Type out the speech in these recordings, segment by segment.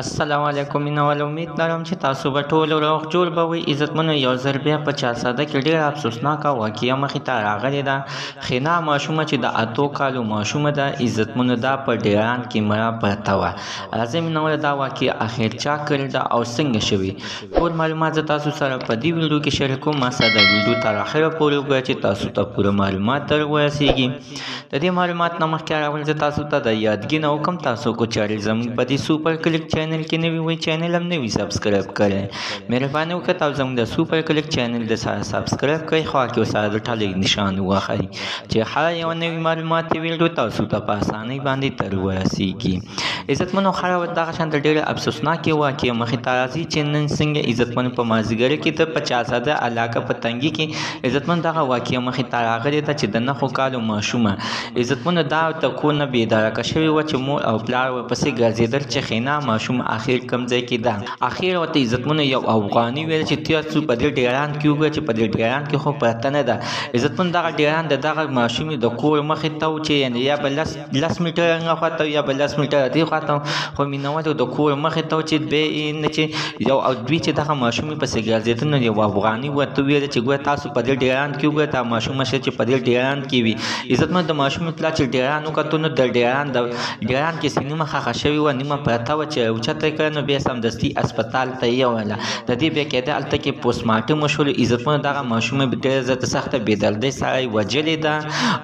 السلام علیکم مینه ول امید لرم چې تاسو به ټول روغ جوړ به وي عزتمنو یو ځل بیا په چارساده کې ډېره افسوسناکه واقعه مخې ته راغلې ده خینا ماشومه چې د اتو کالو ماشومه ده عزتمنو دا په ډیران کې مړه پرته وه راځئ مینه ول دا واقعه اخر چا کړې ده او څنګه شوې ټول معلومات زه تاسو سره په دې ویډیو کې شریکوم ما سره د ویډیو تر اخره پورې وګورئ چې تاسو ته پوره معلومات در ورسیږي د دې معلومات نه مخکې راول زه تاسو ته د یادګي نه وکم تاسو کو چارې زموږ په دې سوپر کلیک چینل کې نوي وي چینل هم نوي سبسکرایب کړئ مهرباني وکړئ تاسو زموږ د سوپر کلیک چینل د سره سبسکرایب کړئ خو کې سره د ټلې نشان وخی چې هر یو نوی معلومات ویډیو تاسو ته پاسه ځوانۍ باندې تر ورسیږي عزتمنو خړه دغه شان د ډېر افسوسناکې واقع مخې ته راځي چې نن څنګه عزتمن په مازیګر کې د پچاساده علاقه په تنګي کې عزتمن دغه واقع مخې ته راغلې ده چې د نخو کالو ماشومه عزتمنو دا ته کو نه بیدارکه شوې و چې مور او پلار ورپسې ګرځېدل چې خینا ماشوم اخر کم ځای کې ده اخیر ورته عزتمنو یو افغاني ویل چې تاسو په دې ډیران کې وګورئ چې په دې ډیران کې خو پرته نه ده عزتمن دغه ډیران د دغه ماشوم د کور مخې ته و چې یعنې یا به لس لس میټره نه خواته یا به لس میټره دې خواته خو مینوالو د کور مخې ته و چې بې نه چې یو او دوی چې دغه ماشوم په سګرزیتونو یو افغاني ورته ویل چې ګوره تاسو په دې ډیران کې وګورئ دا ماشوم شه چې په دې ډیران کې وي عزتمن د ماشوم پلا چې ډیران وکتو نو د ډیران د ډیران کې نیمه ښخه شوې وه، نیمه پرته وه، چې اوچته یې کړه نو بیا یې سمدستي اسپتال ته یوړله. د دې بیا کېده هلته کې پوسټ مارټم وشولو، عزتمنو دغه ماشومه ډېره زر د سخته بې دردۍ سره یې وژلې ده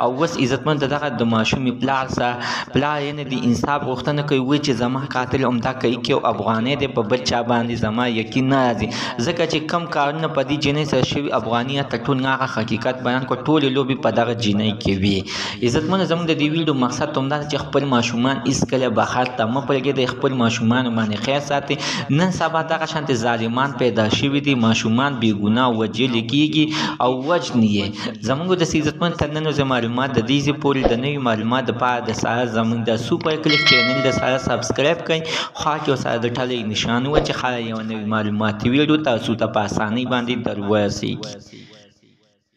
او اوس عزتمنو د دغه د ماشومې پلار سره پلار یې نه دی انصاف غوښتنه کوي، وایي چې زما قاتل همدا کوي که یو افغانی دی په بل چا باندې زما یقین نه راځي ځکه چې کوم کارونه په دې جینۍ سره شوي افغانی راته ټول هغه حقیقت بیان کړ، ټولې لوبې په دغه جینۍ کې وې. عزتمن زموږ د دې ویډیو مقصد ته همدا چې خپل ماشومان هیڅکله بهر ته مه پرېږدئ خپل ماشومان باندې خیر ساتئ نن سبا دغه شانتې ظالمان پیدا شوي دي ماشومان بې ګناه وژل کېږي او وژني یې زموږ د عزتمن تر نن ورځې معلومات د دې ځای پورې د نوي معلومات دپاره د سهار زموږ د سوپر کلیک چینل د سهار سبسکرایب کړئ خوا کې ورسره د ټلۍ نشان ووایئ چې خاله یوه نوې معلوماتي ویډیو تاسو ته په اسانۍ باندې در ورسېږي